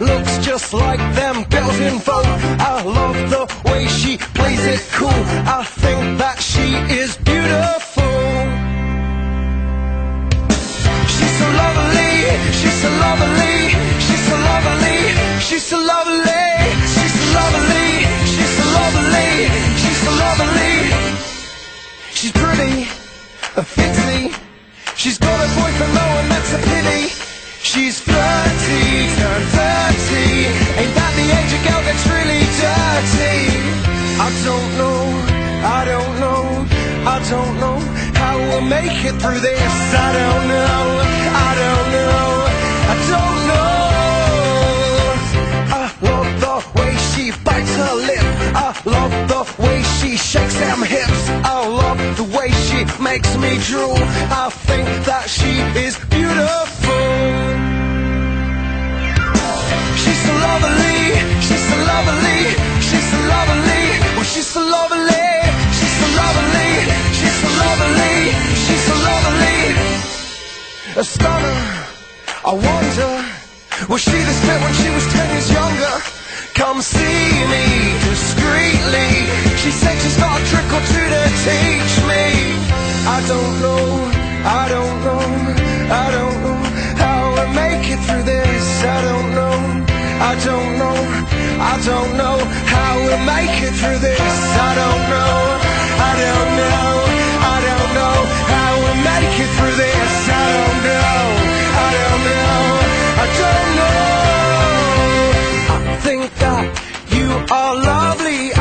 looks just like them girls in Vogue. I love the way she plays it cool. I think that she is beautiful. She's so lovely, she's so lovely, she's so lovely, she's so lovely, she's so lovely, she's so lovely, she's so lovely. She's pretty, a fixie. She's got a boyfriend though, and that's a pity. She's flirty, don't know how we'll make it through this. I don't know, I don't know, I don't know. I love the way she bites her lip. I love the way she shakes them hips. I love the way she makes me drool. I think that she is beautiful. A stunner, I wonder, was she this fit when she was ten years younger? Come see me discreetly. She said she's got a trick or two to teach me. I don't know, I don't know, I don't know how I make it through this. I don't know, I don't know, I don't know how we'll make it through this. I don't know, lovely.